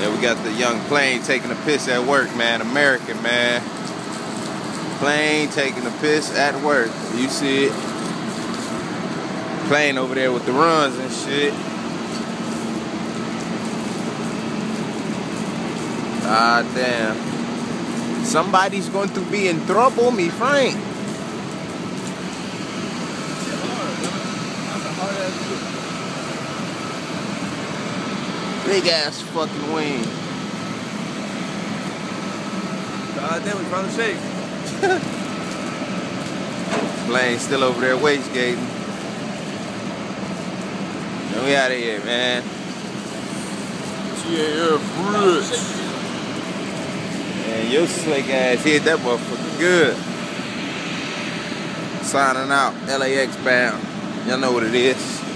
Yeah, we got the young plane taking a piss at work, man. American, man. Plane taking a piss at work. You see it. Plane over there with the runs and shit. Ah, damn. Somebody's going to be in trouble, me Frank. Big ass fucking wing. God damn, we found the shake. Plane still over there wastegating. And we out of here, man. TAF Rich. And your slick ass hit that motherfucker good. Signing out, LAX bound. Y'all know what it is.